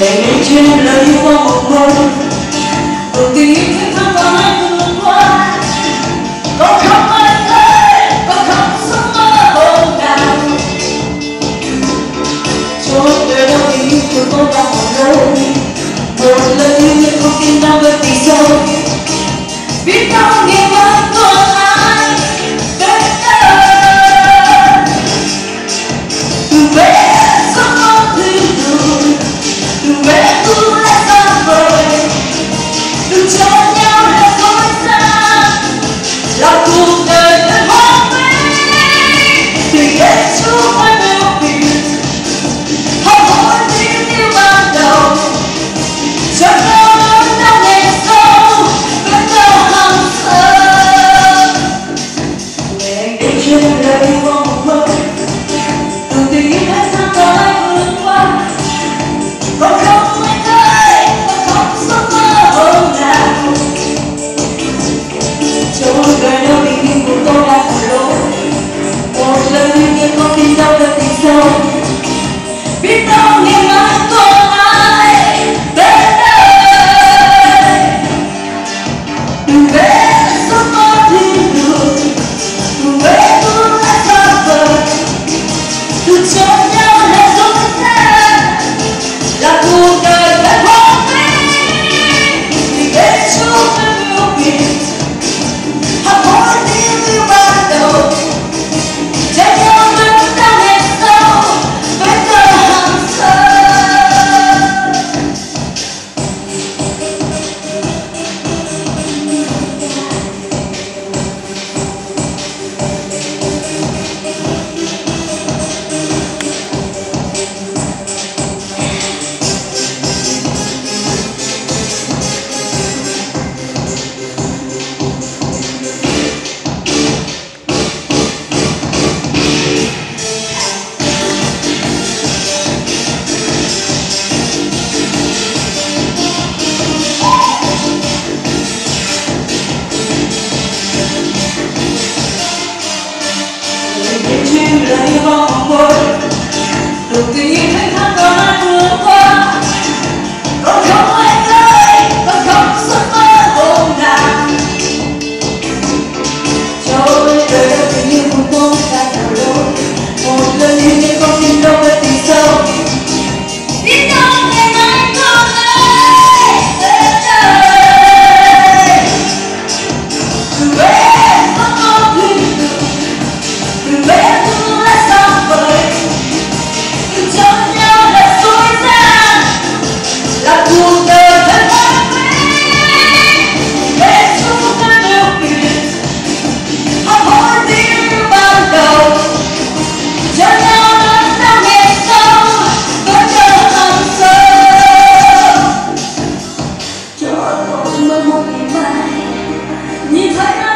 ngày trên lấy qua một môn một tiếng Ngày một ngày mai. Nhìn thấy